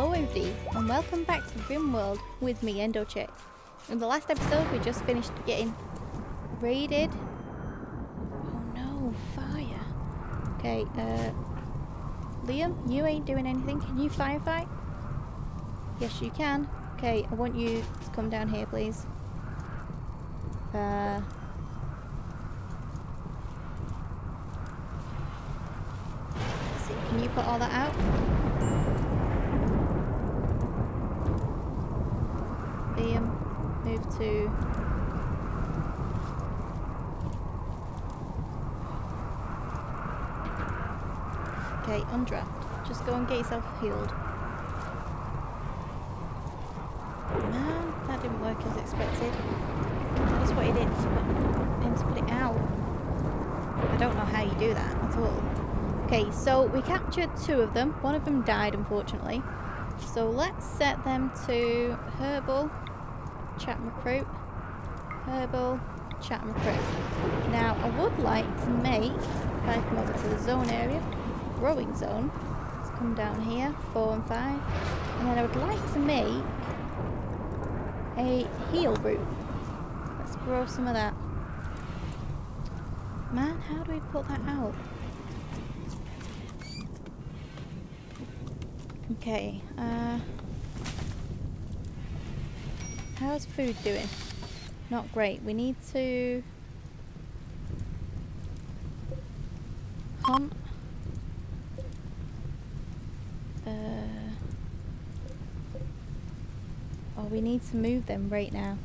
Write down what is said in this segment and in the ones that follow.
Hello everybody and welcome back to RimWorld with me Endo Chick. In the last episode we just finished getting raided. Oh no, fire. Okay, uh Liam, you ain't doing anything. Can you firefight? Yes you can. Okay, I want you to come down here please. Uh see, can you put all that out? Liam, move to Okay, undraft. Just go and get yourself healed. Man, that didn't work as expected. Just wanted it to put, to put it out. I don't know how you do that at all. Okay, so we captured two of them. One of them died, unfortunately. So let's set them to herbal, chat and recruit, herbal, chat and recruit. Now, I would like to make, if I come over to the zone area, growing zone. Let's come down here, four and five. And then I would like to make a healroot. Let's grow some of that. Man, how do we put that out? Okay, uh... How's food doing? Not great. We need to... Hunt. Uh... Oh, we need to move them right now.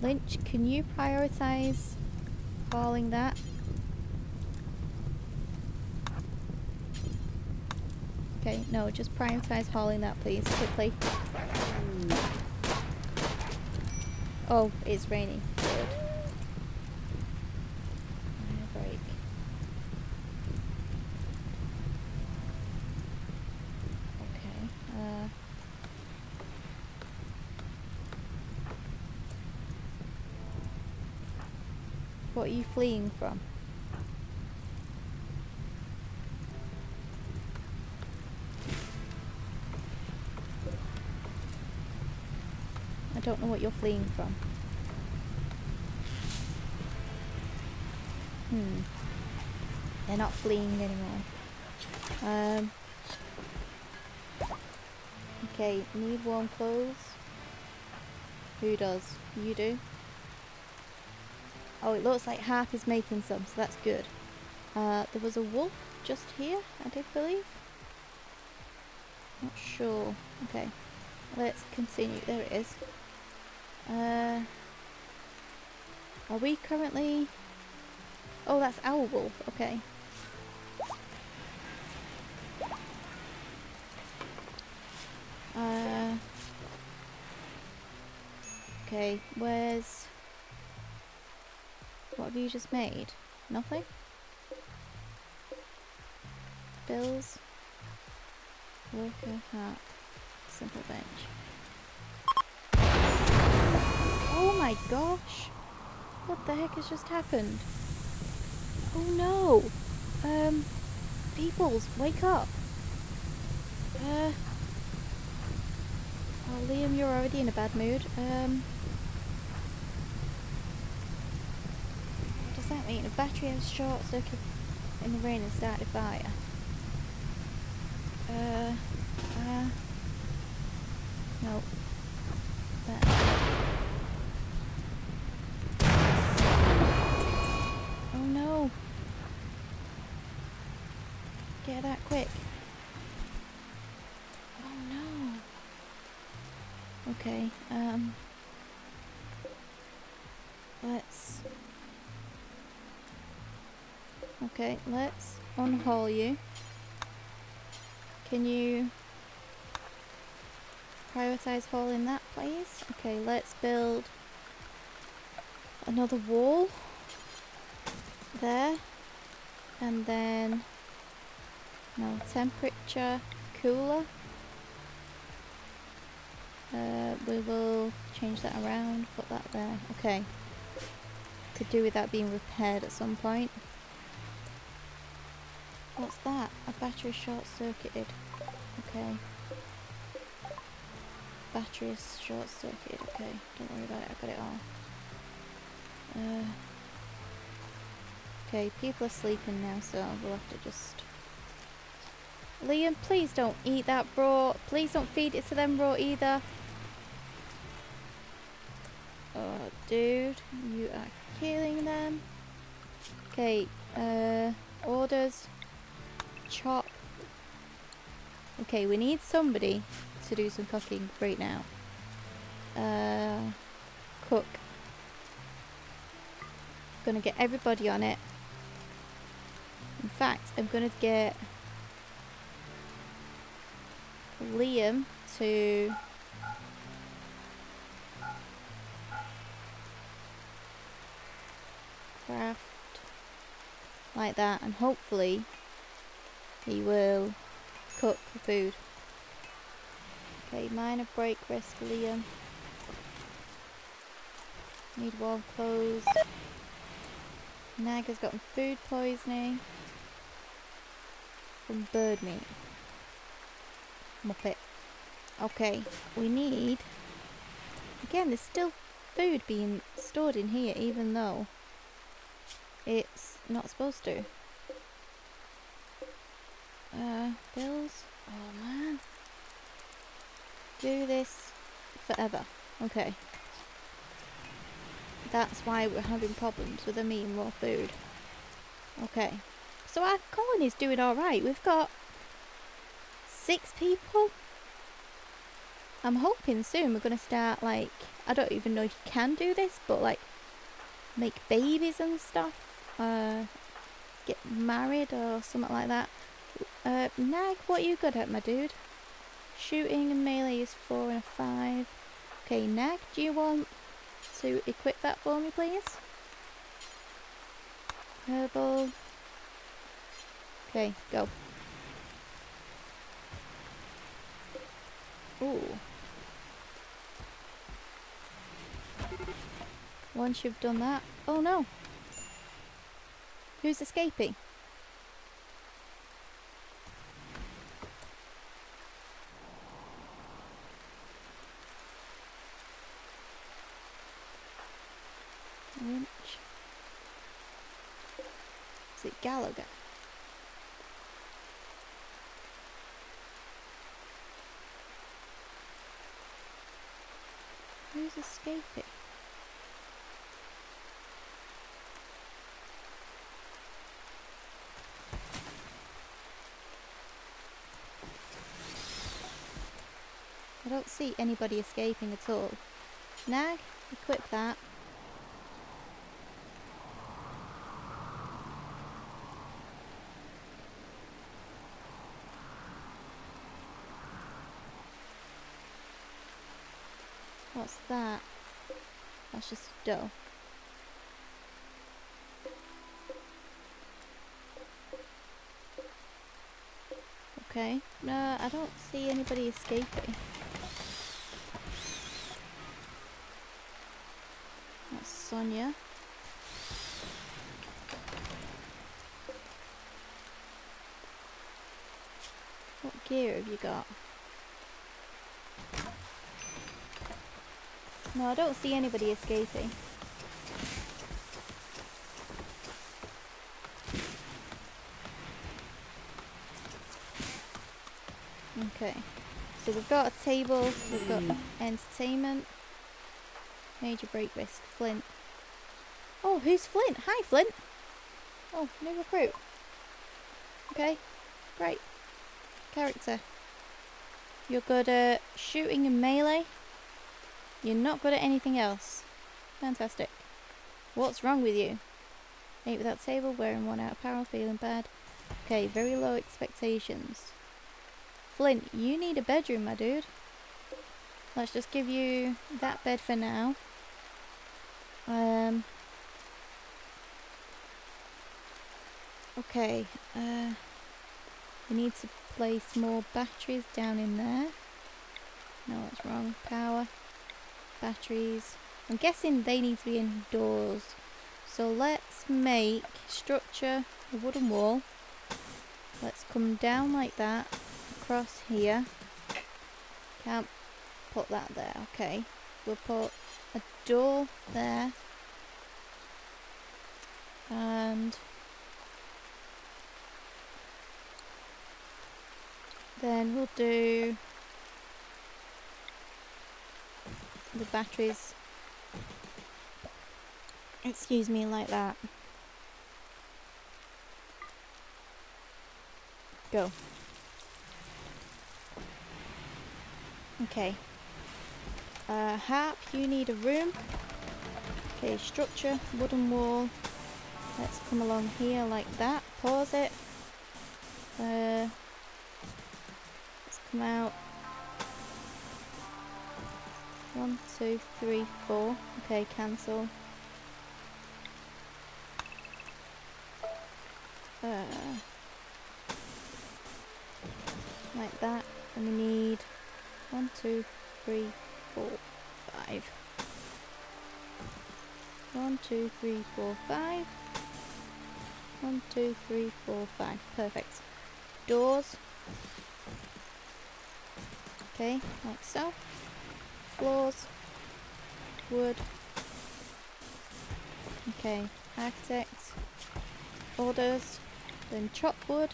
Lynch, can you prioritize hauling that? Okay, no, just prioritize hauling that please, quickly. Oh, it's raining. Good. Okay. Uh, what are you fleeing from? I what you're fleeing from. Hmm. They're not fleeing anymore. Um. Okay, need warm clothes. Who does? You do? Oh, it looks like Harp is making some, so that's good. Uh, there was a wolf just here, I did believe. Not sure. Okay, let's continue. There it is. Uh, are we currently... Oh, that's Owl wolf. Okay. Uh, okay, where's... What have you just made? Nothing? Bills? Worker hat. Simple bench. Oh my gosh! What the heck has just happened? Oh no! Um, peoples, wake up! Uh, oh Liam, you're already in a bad mood. Um, what does that mean? A battery has short circuit in the rain and started a fire. Uh, uh, no. Um. Let's. Okay, let's unhaul you. Can you prioritize hauling that, please? Okay, let's build another wall there and then no temperature cooler uh, we will change that around put that there okay could do with that being repaired at some point what's that a battery short circuited Okay. Battery is short-circuited. Okay, don't worry about it. I've got it all. Uh, okay, people are sleeping now, so we'll have to just. Liam, please don't eat that raw. Please don't feed it to them raw either. Oh, dude, you are killing them. Okay, uh, orders. Chop. Okay, we need somebody to do some cooking right now. Uh, cook. Gonna get everybody on it. In fact, I'm gonna get Liam to craft like that and hopefully he will cook the food. Okay, minor break risk Liam. Need warm clothes. Nag has gotten food poisoning from bird meat. Muppet. Okay, we need... Again, there's still food being stored in here even though it's not supposed to. Uh, bills? Oh man. Do this forever. Okay. That's why we're having problems with them eating raw food. Okay. So our colony's doing alright. We've got six people. I'm hoping soon we're going to start like, I don't even know if you can do this, but like make babies and stuff uh, get married or something like that. Uh, Nag, what are you good at, my dude? Shooting and melee is 4 and a 5. Okay, Nag, do you want to equip that for me, please? Herbal. Okay, go. Ooh. Once you've done that... Oh no! Who's escaping? Winch. Is it Gallagher? Who's escaping? I don't see anybody escaping at all. Nag, equip that. What's that? That's just dough. Okay. No, I don't see anybody escaping. That's Sonia. What gear have you got? No, I don't see anybody escaping. Okay, so we've got a table, we've got hmm. entertainment, major break risk, flint, Oh, who's Flint? Hi, Flint. Oh, new recruit. Okay, great. Character. You're good at shooting and melee. You're not good at anything else. Fantastic. What's wrong with you? Eight without table, wearing one out of apparel, feeling bad. Okay, very low expectations. Flint, you need a bedroom, my dude. Let's just give you that bed for now. Um, Okay, uh, we need to place more batteries down in there. No, what's wrong? Power, batteries. I'm guessing they need to be indoors. So let's make structure a wooden wall. Let's come down like that, across here. Can't put that there. Okay. We'll put a door there. And then we'll do the batteries. Excuse me like that. Go. Okay. Uh, harp you need a room. Okay structure wooden wall. Let's come along here like that. Pause it. Uh, let's come out one, two, three, four. Okay, cancel. Uh, like that. And we need one, two, three, four, five. One, two, three, four, five. One, two, three, four, five. Perfect. Doors. Okay, like so floors, wood. Okay, architect, orders, then chop wood.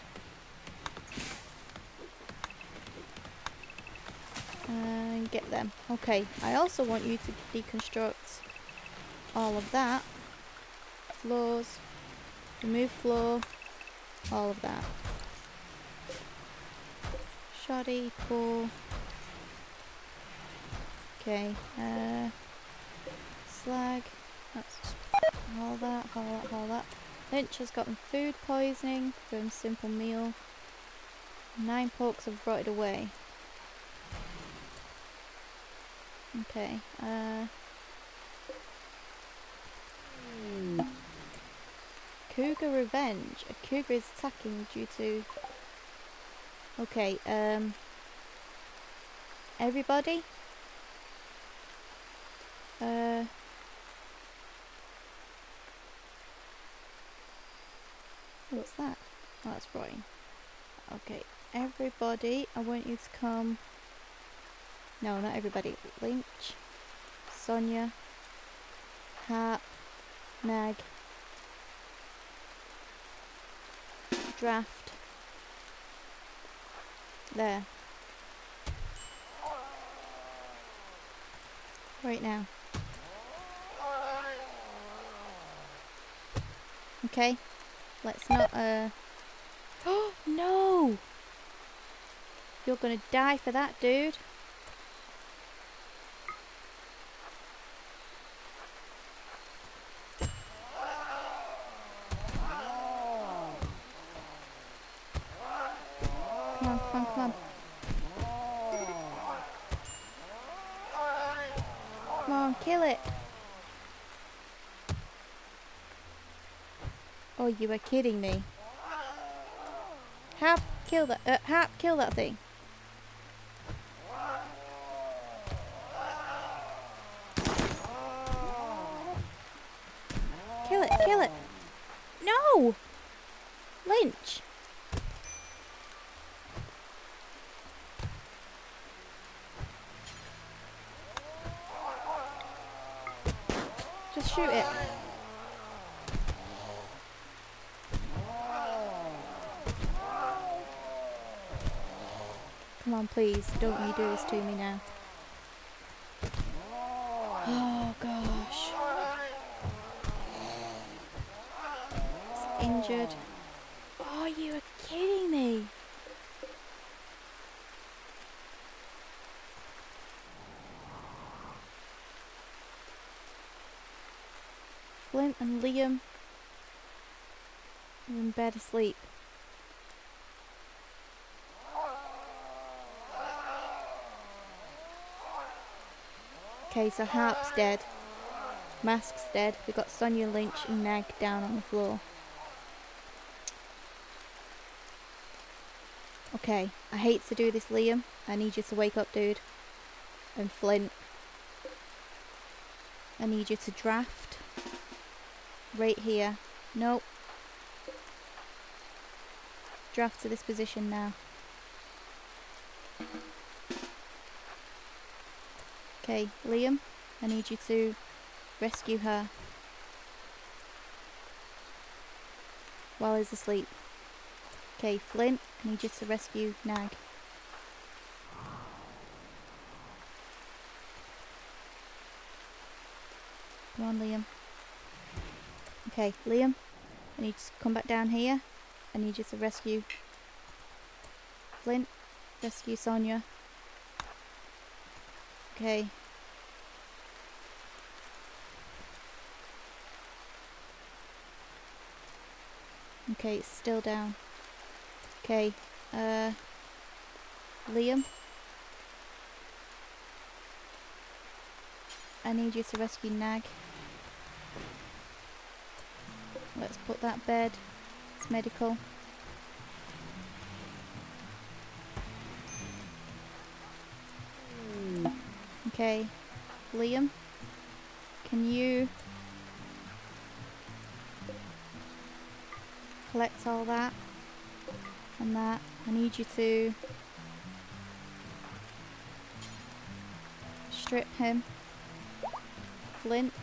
And get them. Okay, I also want you to deconstruct all of that. Floors, remove floor, all of that. Shoddy, pull, Okay, uh, slag, that's all that, all that, all that. Lynch has gotten food poisoning from simple meal. Nine porks have rotted away. Okay, uh... Cougar Revenge. A cougar is attacking due to... Okay, um... Everybody? Uh, what's that? Oh, that's Brian. Okay, everybody, I want you to come. No, not everybody. Lynch, Sonia, Harp, Nag, Draft. There. Right now. Okay. Let's not, uh... Oh, no! You're gonna die for that, dude. Come on, come on, kill it. Oh, you are kidding me. Hap, kill that. Uh, Hap, kill that thing. Kill it, kill it. No! Lynch. Just shoot it. Come on, please. Don't you do this to me now. Oh, gosh. Injured. Oh, you are kidding me. Flint and Liam are in bed asleep. Okay, so Harp's dead. Mask's dead. We've got Sonia Lynch and Nag down on the floor. Okay, I hate to do this, Liam. I need you to wake up, dude. And Flint. I need you to draft. Right here. Nope. Draft to this position now. Okay, Liam, I need you to rescue her while he's asleep. Okay, Flint, I need you to rescue Nag. Come on, Liam. Okay, Liam, I need you to come back down here. I need you to rescue Flint, rescue Sonia. Okay. Okay, it's still down. Okay, uh, Liam. I need you to rescue Nag. Let's put that bed. It's medical. Okay, Liam, can you collect all that and that? I need you to strip him. Flint,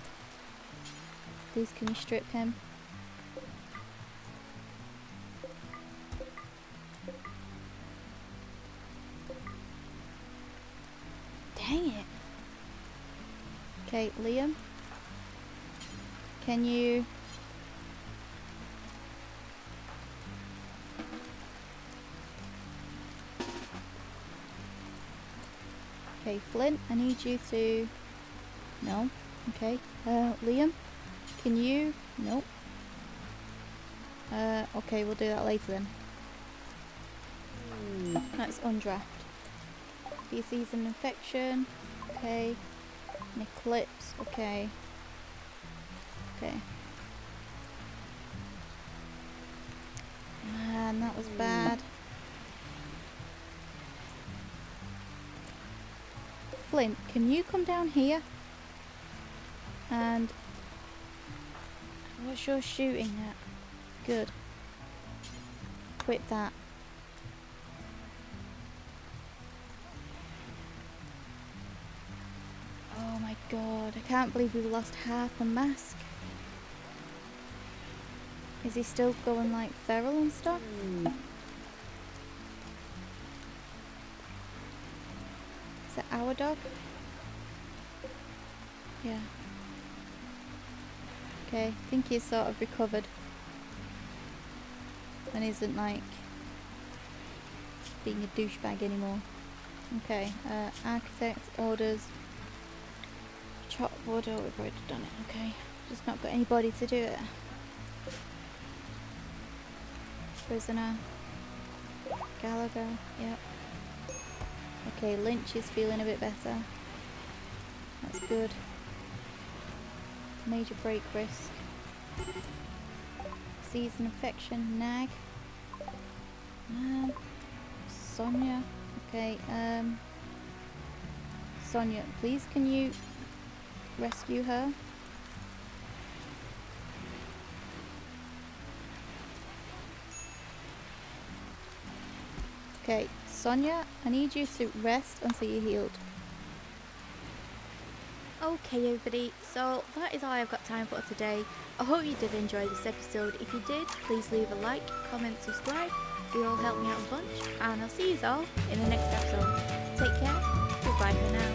please can you strip him? Okay, Liam. Can you... Okay, Flint, I need you to... No. Okay. Uh, Liam, can you... Nope. Uh, okay, we'll do that later then. That's undraft. Feces and infection. Okay. An eclipse. Okay. Okay. Man, that was bad. Flint, can you come down here? And what's your shooting at? Good. Quit that. Oh my god, I can't believe we've lost half a mask. Is he still going like feral and stuff? Is that our dog? Yeah. Okay, I think he's sort of recovered. And isn't like being a douchebag anymore. Okay, uh, architect orders wood. Oh, we've already done it. Okay, just not got anybody to do it. Prisoner. Gallagher. Yep. Okay, Lynch is feeling a bit better. That's good. Major break risk. Season infection, nag. Um, Sonia. Okay, um, Sonia, please can you rescue her? Okay, Sonia, I need you to rest until you're healed. Okay everybody, so that is all I've got time for today. I hope you did enjoy this episode. If you did, please leave a like, comment, subscribe. They all help me out a bunch. And I'll see you all in the next episode. Take care. Goodbye for now.